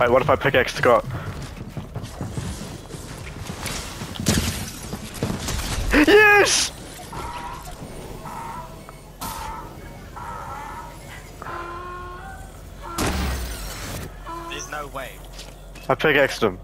Wait, what if I pickaxe Scott? Yes! There's no way. I pickaxed him.